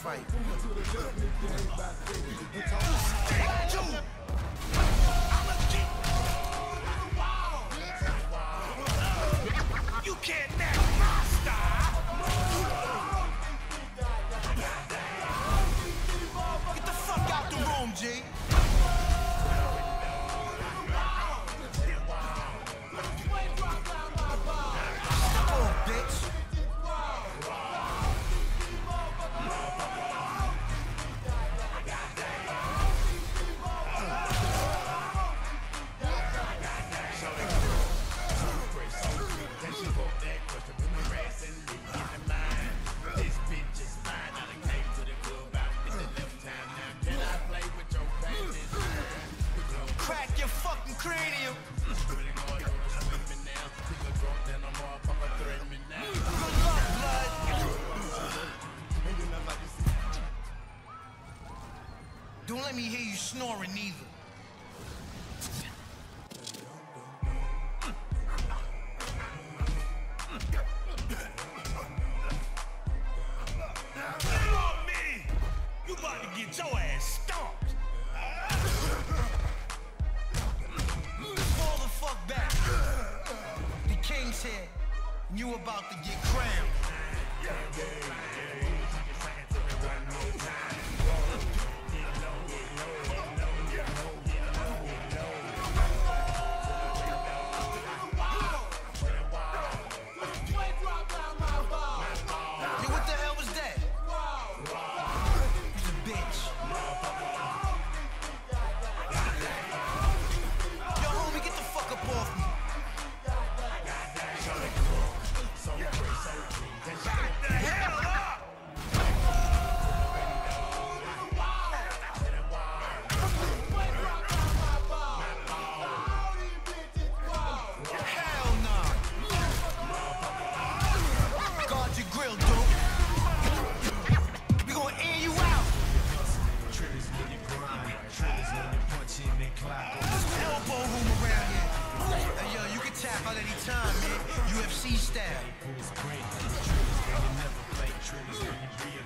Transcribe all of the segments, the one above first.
fight.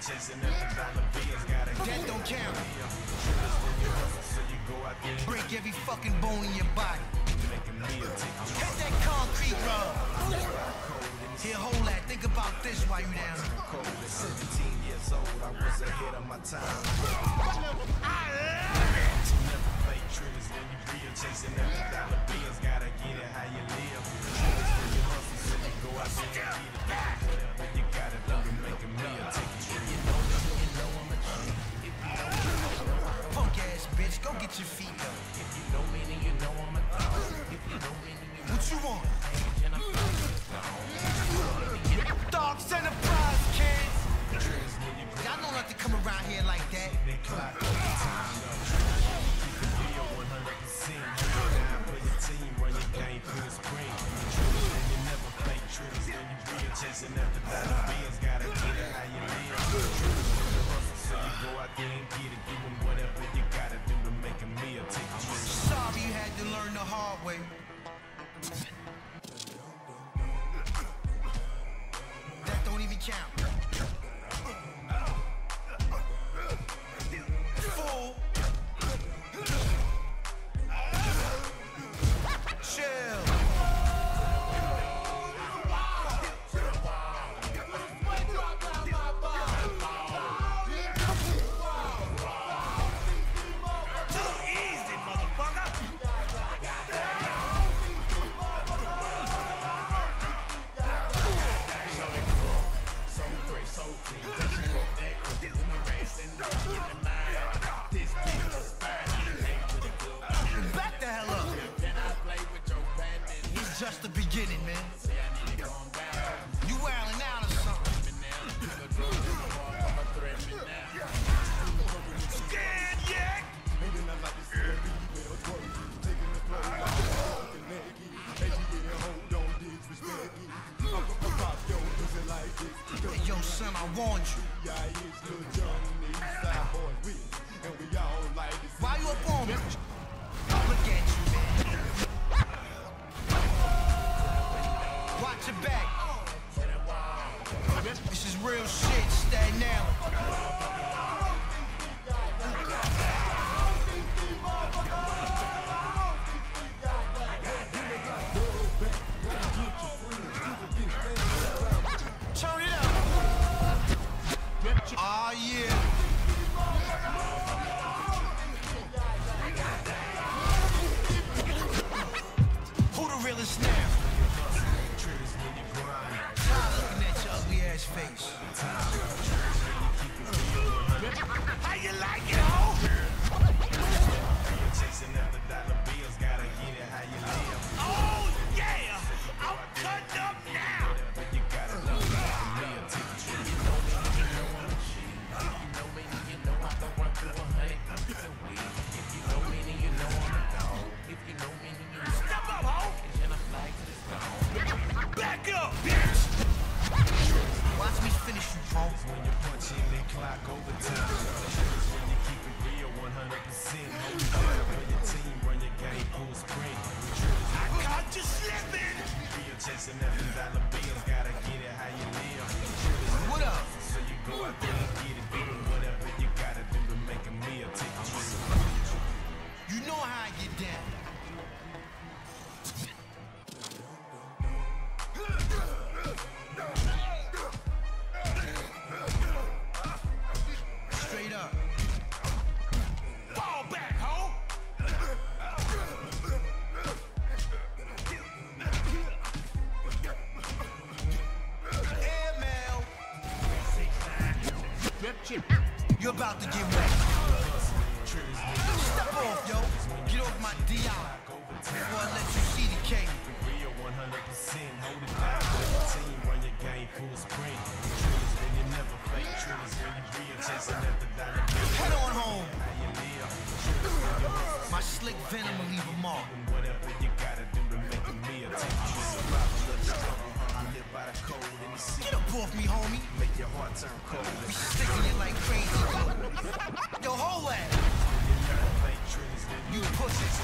chasing every dollar bills, gotta get Death don't care. So you go out count. Break every fucking bone in your body. Hit that concrete run. Here, hold that. Think about this while you down here. 17 years old, I was ahead of my time. I love it. Never play tricks when you real chasing every dollar bills, gotta get it how you live. and I warned you. Yeah, it's the Johnny Side ah. we, and we all like this. Why you up on me? Look at you, man. Watch your back. Oh. This is real shit. finish you when you're punching clock when you keep it real 100%. Your team, run your game. I you slipping. Real chasing dollar bills, gotta get it how you live. What up? So you go out there and get it, whatever you gotta do to make a meal. Take a. You know how I get down. You're about to get wet. Step off, yo. Get off my DI. Before I let you see the K. Real 100%, hold it down with the team, run your game full sprint. Triggers, then you never fake triggers when you real chasing after dollar bills. Head on home. How you live, triggers when you run. My slick venom will leave a mark. Whatever you gotta do to make a meal, take you survival of the struggle. I live by the code in the Get up off me, homie. Your heart turn cold. Sticking it like crazy. Yo, hold that. Fake triggers, then You pussy.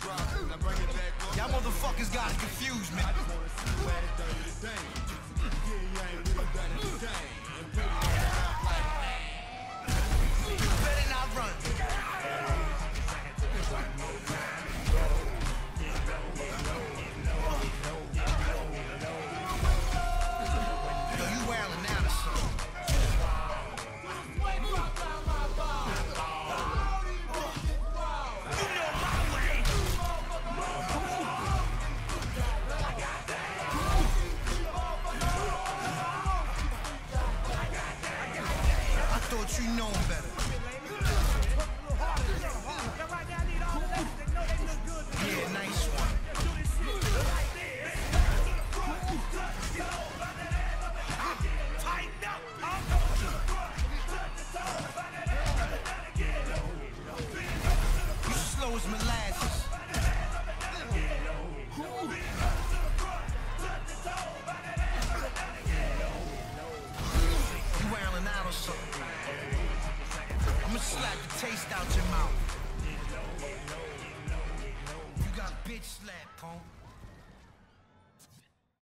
Y'all motherfuckers got it confused, man. You better not run.